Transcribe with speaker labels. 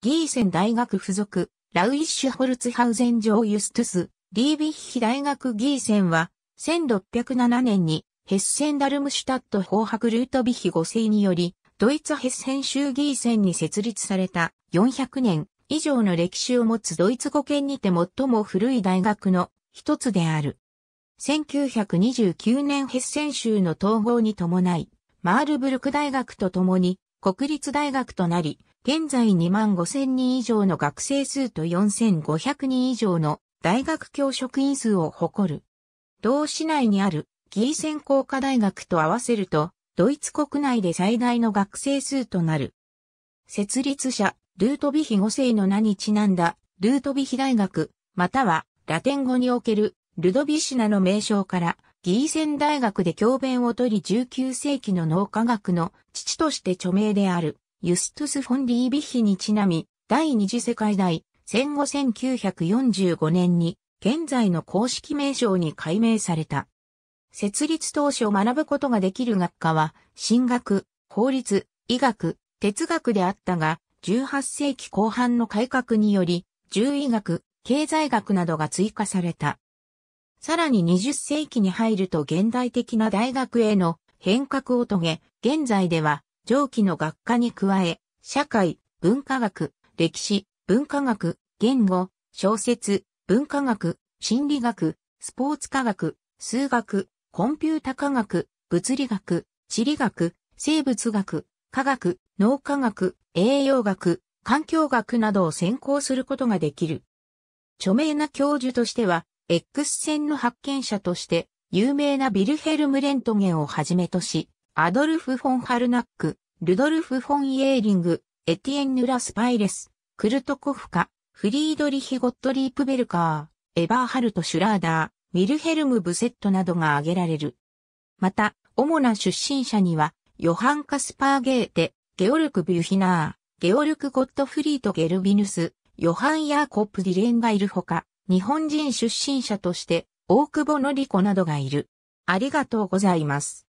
Speaker 1: ギーセン大学附属、ラウイッシュホルツハウゼン城ユストゥス、リービッヒ大学ギーセンは、1607年に、ヘッセンダルムシュタット法博ルートビヒ5世により、ドイツヘッセン州ギーセンに設立された400年以上の歴史を持つドイツ語圏にて最も古い大学の一つである。1929年ヘッセン州の統合に伴い、マールブルク大学と共に国立大学となり、現在2万5千人以上の学生数と4500人以上の大学教職員数を誇る。同市内にあるギーセン工科大学と合わせると、ドイツ国内で最大の学生数となる。設立者、ルートビヒ5世の名にちなんだ、ルートビヒ大学、または、ラテン語におけるルドビシナの名称から、ギーセン大学で教鞭を取り19世紀の脳科学の父として著名である、ユストゥス・フォン・リービッヒにちなみ、第二次世界大、戦後1945年に、現在の公式名称に改名された。設立当初学ぶことができる学科は、神学、法律、医学、哲学であったが、18世紀後半の改革により、獣医学、経済学などが追加された。さらに20世紀に入ると現代的な大学への変革を遂げ、現在では上記の学科に加え、社会、文化学、歴史、文化学、言語、小説、文化学、心理学、スポーツ科学、数学、コンピュータ科学、物理学、地理学、生物学、科学、脳科学、栄養学、環境学などを専攻することができる。著名な教授としては、X 線の発見者として、有名なビルヘルム・レントゲンをはじめとし、アドルフ・フォン・ハルナック、ルドルフ・フォン・イエーリング、エティエンヌ・ラスパイレス、クルトコフカ、フリードリヒ・ゴットリープ・ベルカー、エバーハルト・シュラーダー、ウィルヘルム・ブセットなどが挙げられる。また、主な出身者には、ヨハン・カスパー・ゲーテ、ゲオルク・ビュヒナー、ゲオルク・ゴットフリート・ゲルビヌス、ヨハン・ヤーコップ・ディレンがいるほか、日本人出身者として、大久保のり子などがいる。ありがとうございます。